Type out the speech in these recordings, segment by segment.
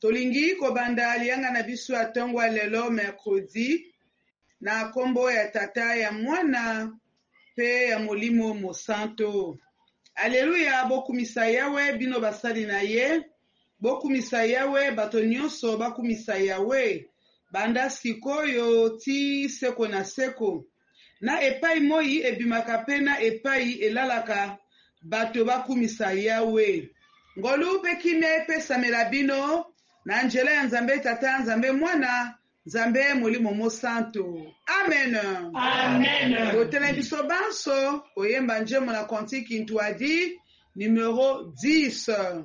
Tolingi kobanda liyanga na biso ya ntongo ya lelo, mercredi, na nkombo ya Tata, ya Mwana, mpe ya Molimo Mosanto. Aleluya! Bokumisa Yawe, bino basali na Ye, bokumisa Yawe, bato nyonso bakumisa Yawe, banda sik'oyo tii seko na seko. Na epai moi ebimaka mpe na epai elalaka, bato bakumisa Yawe. Ngolu mpe kimia epesamela bino, na njela ya Nzambe Tata, Nzambe Mwana, Nzambe Molimo Mosanto. Amen. Amen. Botelemi biso banso koyemba njembo na Cantique in Touadi, numero 10.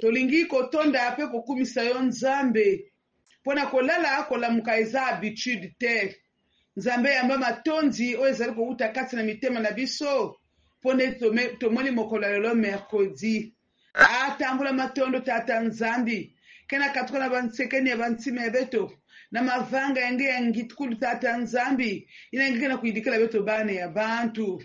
Tolingi kotonda pe kokumisa yo Nzambe pona kolala kolamuka eza habitude te Nzambe yamba matondi oyo ezali kowuta kati na mitema na biso pona ete tomoni mokolo ya lelo mercredi ah tambola matondo tata Nzambi kena katuka na ba nsekeni ya ba ntima ya beto na mavanga yange ya ngitkulu tata Nzambi inangi kena kuidikela beto bana ya bantu.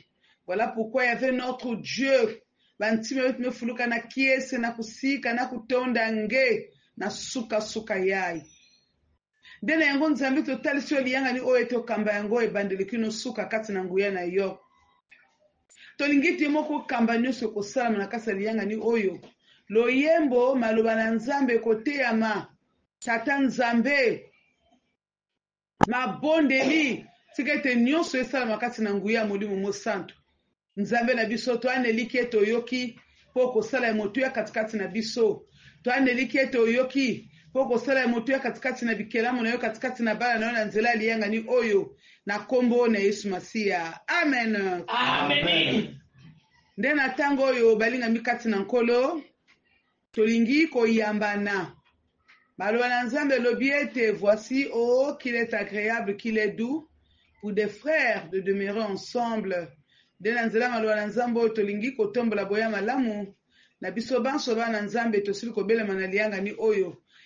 Voilà pourquoi il y avait notre Dieu bantime beti mefuluka na kiese na kusika na kutonda nge na suka suka yaye nde na yango nzambe totalisi yo liyangani oyo ete okamba yango ebandeli kino suka kati na nguya na yo tolingi ete moko okamba nyonso ekosalama na kati ya liyangani oyo loyembo maloba na nzambe ekoteyama tata nzambe Mabondeli, Tika ete nyonso esalama kati na nguya ya Molimo Mosantu. Nzambe na biso, toaneliki ete Oyoki, mpo Okosala ya motuya katikati na biso. Toaneliki ete Oyoki, mpo Okosala ya motuya katikati na bikelamo na Yo, katikati na bana na Yo, na nzela ya liyangani oyo, na Nkombo na Yesu Masiya. Amen. Amen. Nde na ntango oyo, balingami kati na Nkolo, Tolingi koyamba na. Maloba na Nzambe elobi ete, Voici, oh, qu'il est agreable, qu'il est doux, pour des frères de demeurer ensemble. Nde na nzela ya Maloba na Nzambe oyo tolingi kotombola boya malamu na biso banso bana Nzambe tosili kobelema na liyangani oyo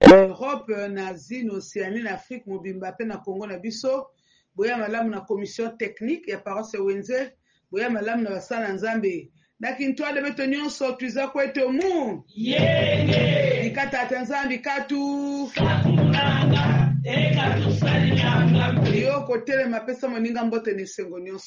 Na Europe, na Asie, na Oceanie, na Afrique mobimba mpe na Congo na biso, boya malamu na Commission technique ya Paroisse ya Wenze, boya malamu na basali na Nzambe. Na Kintwada beto nyonso twiza kweto mu. Yenge. Likata ata Nzambi katu. Sakunanga, eka tusali na Nzambe. Yo kotelema pesa moninga mbote na esengo nyonso.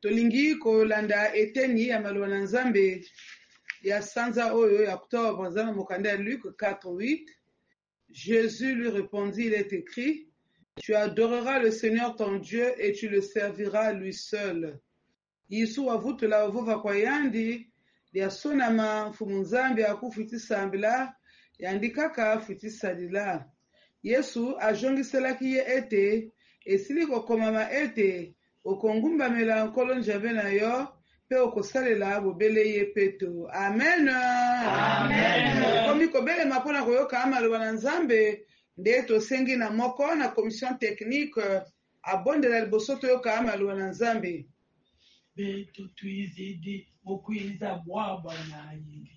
Tolingi kolanda eteni ya maloba na Nzambe ya sanza oyo ya octobre, eza na mokanda ya Luc 4, 8, Jesus lui repondit, Il est ecrit, Tu adoreras le Seigneur ton Dieu et tu le serviras lui seul. Yesu wavutula wavova kwa yandi lia sonama mfumu Nzambe akufwitisa mbila yandi kaka fwitisa lila. Yesu ajongiselaki ye ete, Esili kokomama ete, Okongumbamela Nkolo Njambe na yo, mpe okosalela bobele ye peto. Amen! Tokomi kobelema mpo na koyoka maloba na Nzambe, nde tosengi na moko na commission technique abondela liboso toyoka maloba na Nzambe. Beto Twizidi Mukwiza Bwabwa Nayili.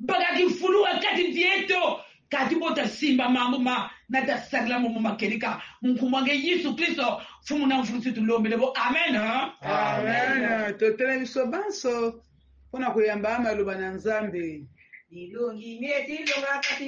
Mpaka ki fuluwa kati dieto kati bota simba mango ma na ta sagla momo ma keli ka Nkumu wa nge Yesu Klisto, Mfumu na Mfulusi tu lombele bo. Amen. Amen. To telemi biso banso mpo na koyamba maloba na Nzambe. Bilongi mie ti longa kati.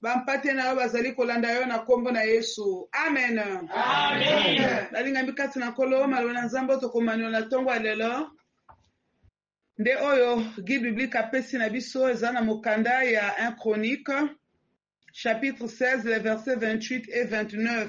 Ba mpate na yo bazali kolanda yo na kombo na Yesu. Amen. Amen. Balingami kati na Nkolo, maloba na Nzambe oyo tokomaniola na tongo ya lelo nde oyo guide biblique apesi na biso eza na mokanda ya 1 chronique chapitre 16 le verset 28 et 29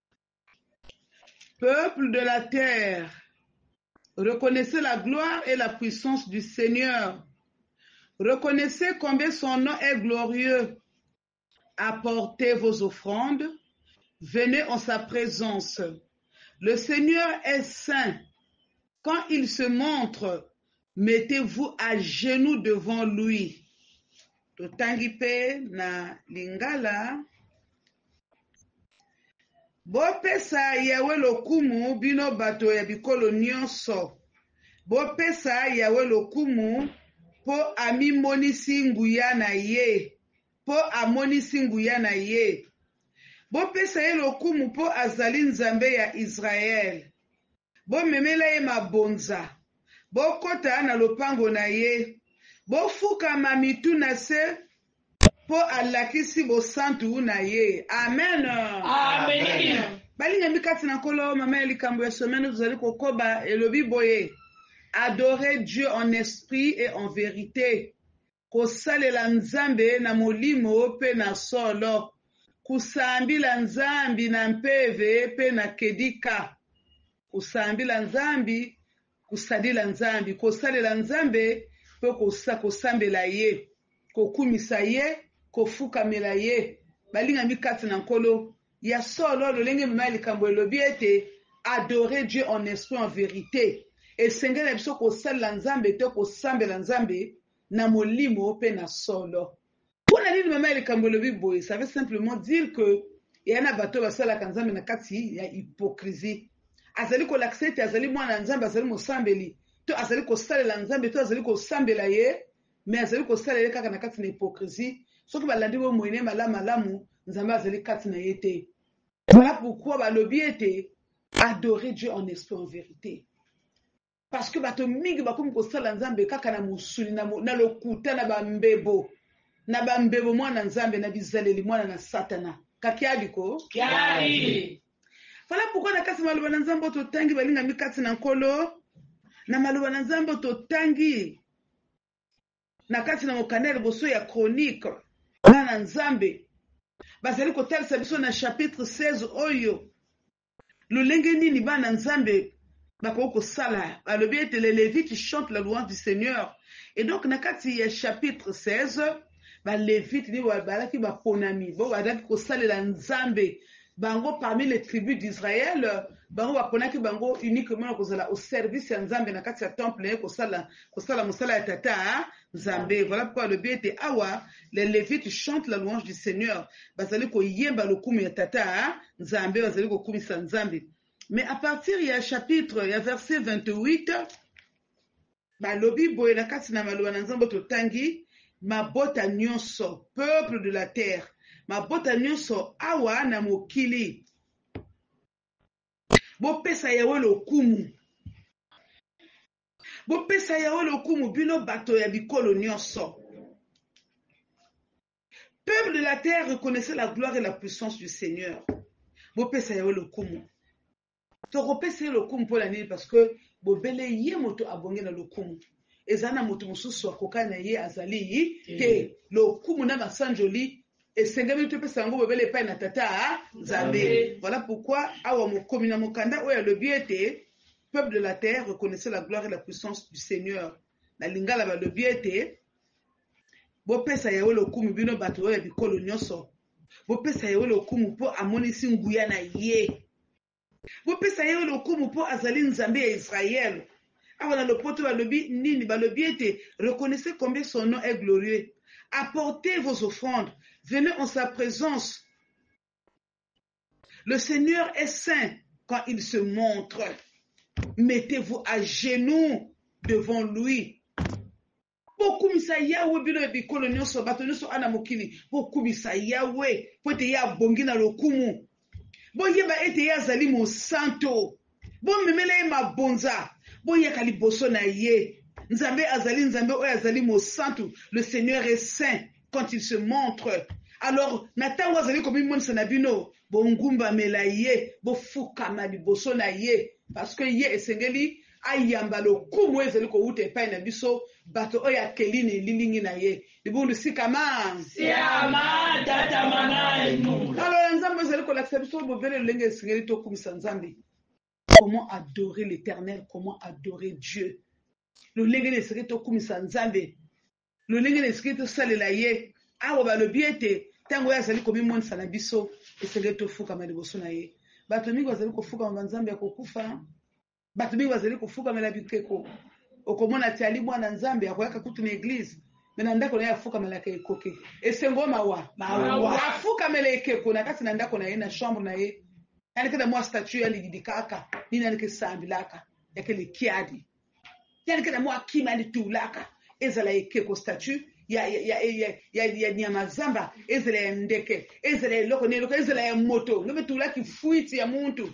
Peuple de la terre, reconnaissez la gloire et la puissance du Seigneur. Reconnaissez combien son nom est glorieux apportez vos offrandes, venez en sa présence. Le Seigneur est saint. Quand il se montre mettez vous à genoux devant lui totangi pe na lingala Bopesa Yahweh lokumu bino bato ya bikolo nyonso, bopesa Yahweh lokumu po amimonisi nguya na ye, po amonisi nguya na ye. Bopesa ye lokumu po azali Nzambe ya Israele. Bomemela ye mabonza. Bokota na lopango na ye. Bofukama mitu na se, mpo alakisi bosantu na ye. Amen! Balingami kati na Nkolo, mama ya likambo ya semaine oyo tozali kokoba elobi boye, Adorer Dieu en esprit et en verite. kosalela Nzambe na molimo pe na solo, kusambila Nzambi na mpeve pe na kedika, kusambila Nzambi, kusalila Nzambi, kosalela Nzambe pe kosambela Ye, kokumisa Ye, kofukamela Ye. Balingami kati na Nkolo, Ya solo, lolenge mema ya likambo elobi ete, Adorer Dieu en esprit en verite. Esengeli na biso kosalela Nzambe to kosambela Nzambe na molimo mpe na solo. Mpo na nini mema ya likambo elobi boye? Ça veut simplement dire que eya na bato oyo basalelaka Nzambe na kati ya hypocrisie. Azali kolakisa ete azali mwana ya Nzambe, azali mosambeli, to azali kosalela Nzambe to azali kosambela ye mais azali kosala ye kaka na kati na hypocrisie, soki balandi bomoi na ye malamu malamu, Nzambe azali kati na ye te. Voilà pourquoi balobi ete adorer Dieu en esprit en verite. Parce que bato mingi bakomi kosala Nzambe kaka na mosuni, na, na lokuta, na bambebo, na bambebo mwana Nzambe, na bizaleli mwana na Satana. Kakiadi ko? Kiadi. Voilà pourquoi na kati na maloba na Nzambe oyo totangi balingami kati na Nkolo, na maloba na Nzambe oyo totangi Na kati na mokanda ya liboso ya Chroniques, bana-Nzambe bazali kotalisa biso na chapitre 16 oyo lolenge nini bana-Nzambe bakoki kosala. Balobi ete les Levites chantent la louange du Seigneur et donc na kati ya chapitre 16, Ba-Levite nde bazalaki baponami, bo bazalaki kosalela Nzambe, bango parmi les tribus d'Israël, bango baponaki bango uniquement na kozala au service ya Nzambe na kati ya temple na ye, kosala, kosala mosala ya Tata Nzambe. Voilà pourquoi alobi ete awa, les Levites chantent la louange du Seigneur, bazali koyemba lokumu ya Tata Nzambe, bazali kokumisa Nzambe. Mais à partir ya chapitre, ya verset 28, Balobi boye na kati na maloba na Nzambe oyo totangi, Mabota nyonso, peuples de la terre, mabota nyonso awa na mokili, bopesa Yawe lokumu, bopesa Yawe lokumu, bino bato ya bikolo nyonso. Peuples de la terre, reconnaissez la gloire et la puissance du Seigneur, bopesa Yawe lokumu. Tokopesa ye lokumu mpo na nini? Parce que bobele ye moto abongi na lokumu. Ezali na moto mosusu akokani na ye azali te. Lokumu na masanjoli esengeli topesa yango bobele epai na Tata Nzambe. Voilà pourquoi awa mokomi na mokanda oyo alobi ete, Peuple de la terre, reconnaissez la gloire et la puissance du Seigneur. Na Lingala balobi ete, Bopesa Yawe lokumu, bino bato oyo ya bikolo nyonso, Bopesa ye lokumu mpo amonisi nguya na ye. Bopesa ye lokumu mpo azali Nzambe ya Israël. Awa na lopoto balobi nini? Balobi ete reconnaissez combien son nom est glorieux, apportez vos offrandes, venez en sa presence. Le Seigneur est saint quand il se montre. Mettez-vous à genoux devant lui. Bokumisa Yawe, bino ya bikolo nyonso, bato nyonso awa na mokili, bokumisa Yawe, mpo ete ye abongi na lokumu. Boyeba ete ye azali mosanto, bomemela ye mabonza, boyaka liboso na ye. Nzambe azali Nzambe oyo azali mosantu, le Seigneur est saint quand il se montre. Alors, na tango azali komimonisa na bino, bongumbamela ye, bofukama liboso na ye, parce que ye esengeli ayamba lokumu oyo ezali kowuta epai na biso bato oyo akeli na elilingi na ye. Libundu sikama. Siama, tata mama nous. Talo ya Nzambe oyo ezali kolakisa biso bobele lolenge esengeli tokumisa Nzambe. Comment adorer l'Eternel, comment adorer Dieu. Lolenge na esengeli tokumisa Nzambe. Lolenge na esengeli tosalela ye. Awa balobi ete ntango oyo azali komimonisa na biso esengeli tofukama liboso na ye. Bato mingi bazali kofukama banzambe ya kokufa. bato mingi bazali kofukamela bikeko. Okomona atiali mwana Nzambe akoyaka kutu na eglise me na ndako na ye afukamelaka ekoke. Esengo mawa afukamela ekeko na kati na ndako na ye na chambre na ye yanike na mwa statut ya ligidikaka nini yanike sambilaka yake likiadi yanike na mwa akima litulaka ezala ekeko statut ya, ya, ya, ya, ya, ya nyama zamba ezala ya ndeke ezala ya eloko na eloko ezala ya moto lobi tulaki fuiti ya muntu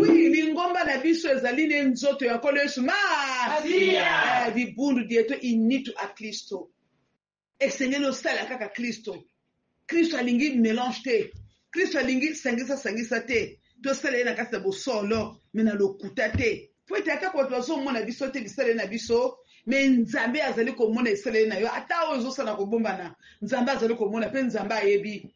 Oui, lingomba na biso ezali ne nzoto ya Nkolo Yesu ma Masia. Eh, libundu dieto initu a Klisto. Esengeli osala kaka Klisto. Klisto alingi melange te. Klisto alingi sangisa sangisa te. Tosala ye na kati na bosolo, me na lokuta te. Mpo ete atako bato bazomona biso te bisaleli na biso, me Nzambe azali komona esaleli na yo. Ata oyo ozosala na kobombana, Nzambe azali komona mpe Nzambe ayebi.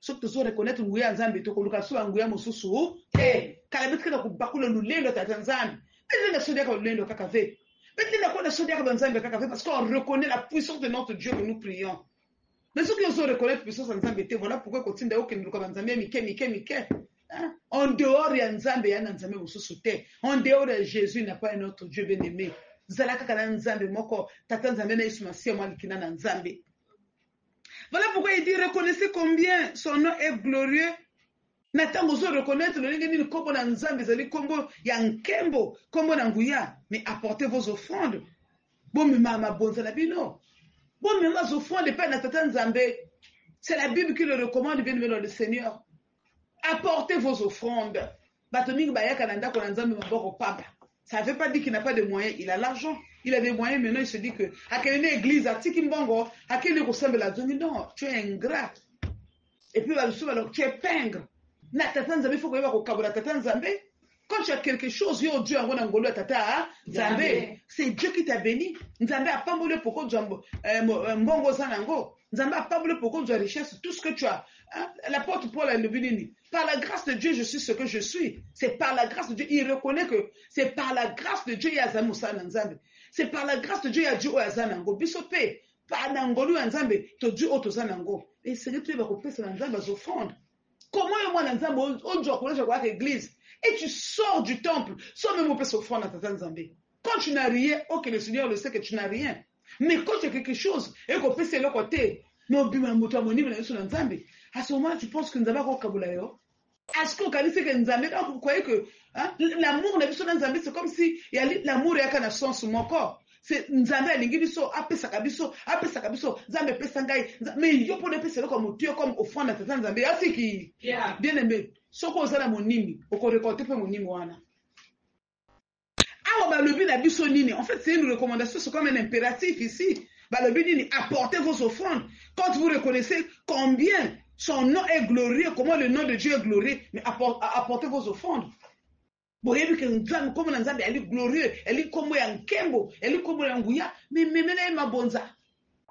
Soki tozo reconnaitre nguya ya Nzambe, tokoluka lisusu ba nguya mosusu te. Kala beti kaka kobakula lolendo ya Tata Nzambe. Beti nde na soda yaka lolendo kaka ve. Beti nde na kona soda yaka ba Nzambe kaka ve parce qu'on reconnaît la puissance de notre Dieu que nous prions. Mais soki ozo reconnaitre puissance ya Nzambe te, voilà pourquoi ekotinda yo okende luka ba Nzambe ya mike mike mike. Hein? En dehors ya Nzambe ya na Nzambe mosusu te. En dehors ya Jésus, il n'a pas un autre Dieu bien-aimé. Zala kaka na Nzambe moko, Tata Nzambe na Yesu Masiya mwa likina na Nzambe. Voilà pourquoi il dit reconnaissez combien son nom est glorieux. Na tango ozo reconnaître lolenge nini kombo na Nzambe ezali kombo ya nkembo, kombo na nguya, mais apportez vos offrandes. Bomema mabonza na bino. Bomema offrandes epai na Tata Nzambe. C'est la Bible qui le recommande, bien aimé dans le Seigneur. Apportez vos offrandes. Bato mingi bayaka na ndako na Nzambe maboko pamba. Ça veut pas dire qu'il n'a pas de moyens, il a l'argent. Il a des moyens, maintenant il se dit que akende na église, atiki mbongo, akende kosambela azongi. Non, tu es ingrat. Et puis balosu balobi tu es pingre. Na tata Nzambe faut koyeba kokabola tata Nzambe. Quand tu as quelque chose yo odio yango na ngolu ya tata Nzambe. C'est Dieu qui t'a béni. Nzambe apamboli yo poko zwa eh, eh, mbongo oza na yango. Nzambe apamboli yo poko zwa richesse, tout ce que tu as. Hein? L'apôtre Paul alobi nini? Par la grâce de Dieu, je suis ce que je suis. C'est par la grâce de Dieu. Il reconnaît que c'est par la grâce de Dieu yaza musa na Nzambe. C'est par la grâce de Dieu ya Dieu oyo aza na yango. Biso pe pa na ngolu ya Nzambe todi oyo toza na yango. Esengeli toyeba kopesa na Nzambe as offrande. Comment yo mwana nzambe ojua courage ya koyaka eglise et tu sors du temple sans meme opesa offrande na tata nzambe quand tu n'as rien ok le seigneur le sait que tu n'as rien mais quand tu as quelque chose ekopesa eloko te mais obima na moto ya monime na yesu na nzambe à ce moment tu penses que nzambe akokabola yo Est-ce que okanisi que nzambe donc vous croyez que hein, l'amour na biso na nzambe c'est comme si yali l'amour eyaka na sens moko Se nzambe alingi biso apesaka biso apesaka biso nzambe pesa ngai mais yo pona epesa eloko ya motuya comme offrande na tata nzambe asiki bien aime soki oza na monimi oko rekolte pe monimi wana awa balobi na biso nini en fait c'est une recommandation c'est comme un impératif ici balobi nini apportez vos offrandes quand vous reconnaissez combien son nom est glorieux comment le nom de Dieu est glorieux mais apportez vos offrandes Boyebi ke Nzambe, kombo na Nzambe eyali glorieux, eyali kombo ya nkembo, eyali kombo ya nguya, mais memela ye mabonza.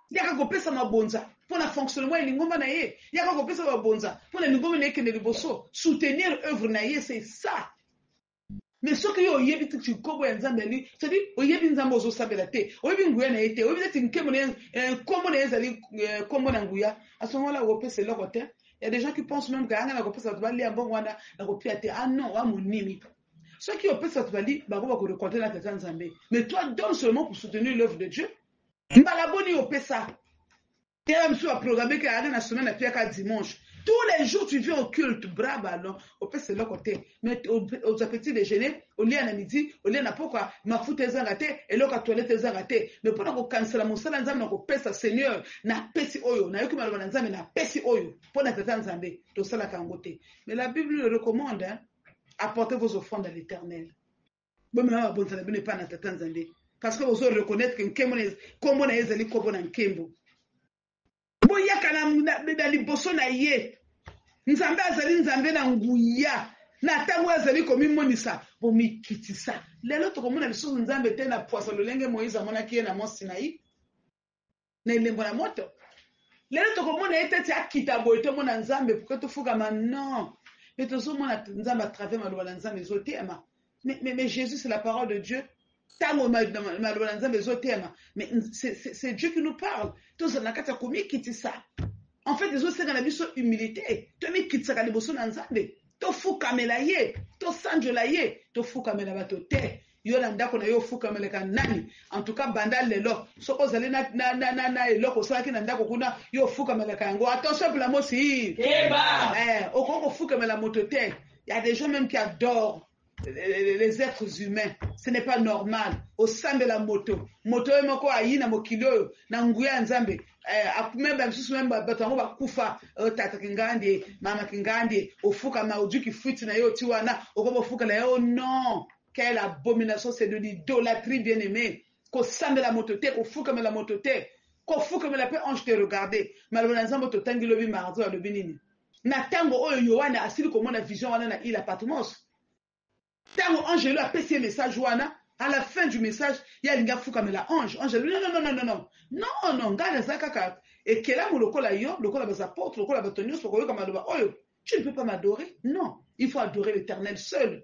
Ye akoki kopesa mabonza mpo na fonctionnement ya lingomba na ye, ye akoki kopesa mabonza mpo na lingomba na ye ekende liboso, soutenir oeuvre na ye, c'est ça. Mais soki yo oyebi te que kombo ya Nzambe eyali, c'est-à-dire oyebi Nzambe oyo ozosambela te, oyebi nguya na ye te, oyebi neti nkembo na ye, eh, kombo na ye ezali eh, kombo na nguya, à ce moment-là okopesa eloko te, ya des gens qui pensent même que anga nakopesa bato balia mbongo wana nakopia te ah non wa monimi soki opesi bato bali bango bakorekolte na tata nzambe mais toi donne seulement pour soutenir l'œuvre de dieu mbala boni opesa tela mosusu baprogramme ke anga na semaine apiaka dimanche tous les jours tu viens au culte bras ballon Opesa eloko te mais ozwa petit dejeuner olia na midi olia na pokwa mafuta ezanga te eloko ya toilette ezanga te mais pona kokanisa na mosala ya Nzambe na kopesa Seigneur na pesi oyo nayoki maloba na Nzambe na pesi oyo pona tata Nzambe tosalaka yango te mais la Bible le recommande hein? apportez vos offrandes à l'Éternel bomema mabonza na bino epai na tata Nzambe parce que bozo reconnaître que nkembo na kombo na ye ezali kombo na nkembo Boyaka na, na, na liboso na Ye. Nzambe azali Nzambe na nguya. Na ntango oyo azali komimonisa, bomikitisa. Lelo tokomona lisusu Nzambe te na pwasa lolenge Moïse amonaki Ye na Mont Sinai, na elembo na moto. Lelo tokomona Ye te ti akita boye tomona Nzambe, mpo tofukama, non. Mais tozomona Nzambe à travers maloba na Nzambe ezotema. Mais, mais, mais Jésus, c'est la parole de Dieu. Tango maloba na Nzambe ezotema. Mais c'est Dieu qui nous parle. Tozala na kati ya komikitisa. En fait, ezosenga na biso humilité. Tomikitisaka liboso na Nzambe. Tofukamela ye. Tosanjola ye. Tofukamela bato te. yo na ndako na yo ofukameleka nani en tout cas banda lelo soki ozali na, na, na, na, na eloko osalaki na ndako kuna yo ofukamelaka yango attention pelamosi eh, okoki kofukamela moto te Il y a des gens même qui adorent les êtres humains. Ce n'est pas normal. Osambela moto. Moto ye moko ayi na mokili oyo na nguya ya Nzambe. Eh, akumeba misusu meme bato yango bakufa. Oh, tata kingandi, mama kingandi, ofuka mauju kifuiti na yo ti wana, okoba ofuka na yo. Oh, non. Quelle abomination, c'est de l'idolâtrie bien aimé. Kosambela moto te, kofukamela moto te. Kofukamela pe ange te regarder. Maloba na Nzambe totangi lobi mardi alobi nini? Na ntango oyo Yoane asili komona vision wana na ile ya Patmos, ntango anjelu apesi ye message wana, a la fin du message, ye alingi afukamela ange, ange alobi, non, non, non, non, non, non, non, non, ngai naza kaka ekelamu lokola yo, lokola bas apotres, lokola bato nyonso bakoyoka maloba oyo, tu ne peux pas m'adorer, non, il faut adorer l'Eternel seul,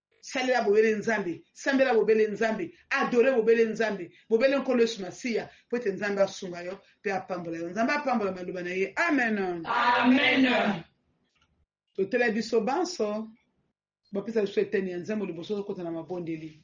Salela bobele Nzambe, sambela bobele Nzambe, adorer bobele Nzambe, bobele Nkolo Yesu Masiya, mpo ete Nzambe asunga yo mpe apambola yo. Nzambe apambola maloba na Ye. Amen. Totala biso banso bapesa biso eteni ya nzembo liboso tokota na mabondeli.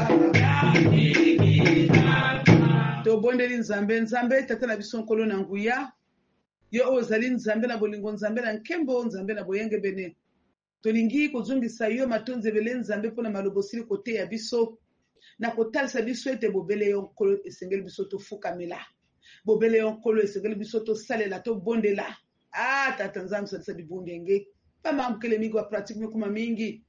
tobondeli nzambe nzambe tata na biso nkolo na nguya yo oyo ozali nzambe na bolingo nzambe na nkembo nzambe na boyengebene tolingi kozongisa yo matondi ebele nzambe mpo na maloba osili koteya biso na kotalisa biso ete bobele yo nkolo esengeli biso tofukamela bobele yo nkolo esengeli biso tosalela tobondela a ah, tata nzambe salisa bibundenge bamamkele mingi bapratike mikuma mingi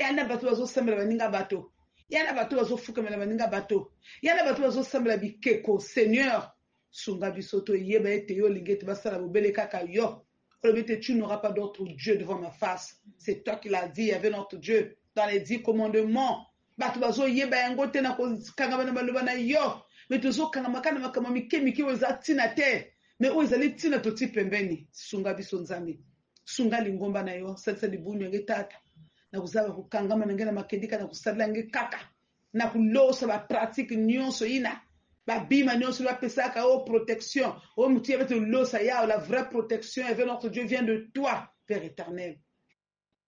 Y'a na bato bazo sambela baninga bato y'a na bato bazo fukamela baninga bato y'a na bato bazo sambela bikeko seigneur sunga biso to yeba ete yo olingi ete basala bobele kaka yo olobi ete tu n'auras pas d'autre dieu devant ma face c'est toi qui l'a dit avec notre dieu dans les dix commandements bato bazo yeba yango te na kokangama na maloba na yo mais tozo kangama kaka na makambo mike mike oyo eza tina te mais oyo ezali tina toti pembeni sunga biso nzambe Sunga lingomba na yo, salisa libundu na ngai, Tata. Nakozanga kokangama na ngai na makendika, nakosalela ngai kaka na kolosa ba pratique nyonso ina babima nyonso bapesaka o oh, protection o oh, motu ya bete olosa yao la vraie protection eve notre dieu vient de toi père éternel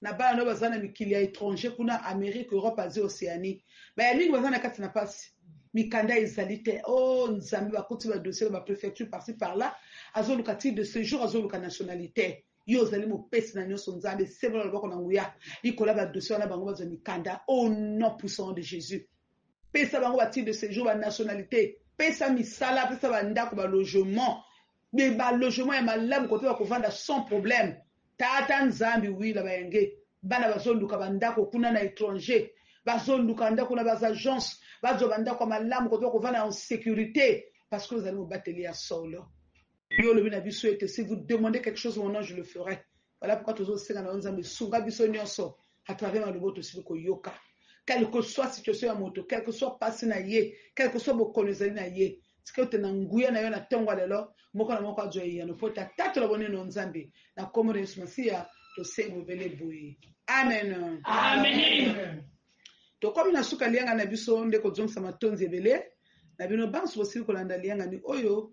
na bana nayo baza na mikili ya etranger kuna Amerique, Europe, Asie, Oceanie ba ya mingi baza na kati na pasi mikanda ezali te oh nzambe bakoti ba dossier na ba prefecture parti par là azoluka titre de séjour azoluka nationalité yo ozali mopesi na nyonso nzambe sembola loboko na nguya likola badosie wana bango bazwa mikanda au nom puissant de jésus pesa bango batitre de séjour banationalité pesa misala pesa bandako balogement mais ba logement ya malamu kote ba kovanda sans problème tata nzambi wila bayenge bana bazoluka bandako kuna na étranger bazoluka ndako na bas agence bazwa bandako ya malamu kote ba kovanda en sécurité parce que ozali mobateli ya solo yo olobi na biso ete si vous demandez quelque chose mon nom je le ferai Voilà pourquoi tozo senga na yo Nzambe sunga biso nionso à travers malobo tosili koyoka. Quelle que soit situation ya moto, quelle que soit pasi na ye, quelle que soit bokono ezali na ye, tika ete na nguya na yo na ntongo ya lelo moko na moko azwa eyano mpo ta tatola bonene nzambe na nkombo na yesu masiya tosengi obele boye amen amen tokomi na suka liyanga na biso nde kozongisa matondi ebele na bino banso bosili kolanda liyangani oyo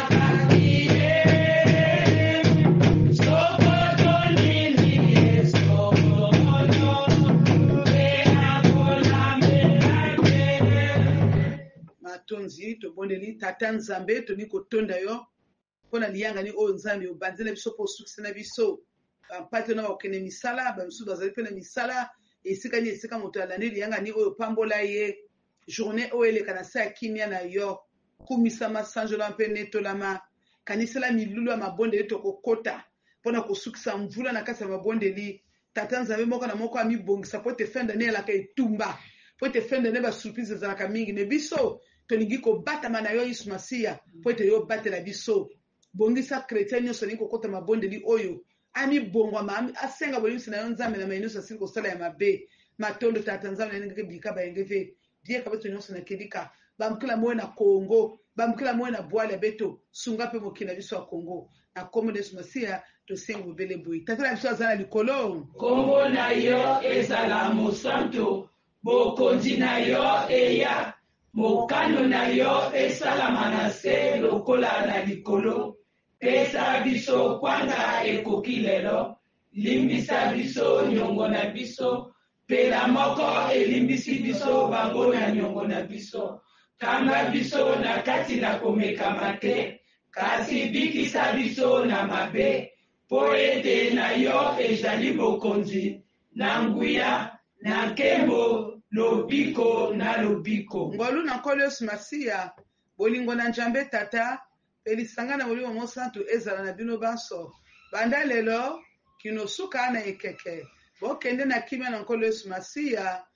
matondi tobondeli tata nzambe tolingi kotonda yo mpo na liyangani oyo nzambe obanzi na biso mpo osukisa na biso bampate na bakokende misala bamosusu bazali mpe na misala esika ni esika moto alandi liyangani oyo pambola ye Journee oyo eleka na se ya kimia na yo. Kumisama, sanjolama mpe netolama. Kanisela milulu ya mabondeli tokokota mpo na kosukisa mvula na kati ya mabondeli. Tata Nzambe moko na moko amibongisa mpo ete fin d'annee elaka etumba, mpo ete fin d'annee ba surprise ezalaka mingi mais biso tolingi kobatama na yo Yesu Masiya mpo ete yo obatela biso. Bongisa kretien nyonso alingi kokota mabondeli oyo, amibongwama, asenga bolimbisi na Yo, Nzambe, na maye nyonso asili kosala ya mabe. Matondo, Tata. Nzambe na Elingaki Bika Bayenge ve Bieka Beto Nyonso na Kelika, Bamkila Mowe na Congo, Bamkila Mowe na Bwale ya Beto, Sunga mpe Mokili na Biso ya Congo. Na Nkombo na Yesu Masiya, tosengi bobele boye. Tata na Biso Azala Likolo. Nkombo na Yo Ezala Mosanto. Bokonzi na yo eya. Mokano na yo esalama na se lokola na likolo. Pesa biso kwanga ekoki lelo. Limbisa biso nyongo na biso, pelamoko elimbisi biso bango na nyongo na biso. Kamba biso na kati na komekama te, kasi bikisa biso na mabe. Mpo ete na yo ezali bokonzi, Na nguya, na nkembo, lobiko na lobiko. Ngolu na Nkolo Yesu Masiya, bolingo na Njambe Tata, mpe lisanga na Molimo Mosantu ezala na bino banso, banda lelo kino suka na ekeke. Bokende na kimia na Nkolo Yesu Masiya.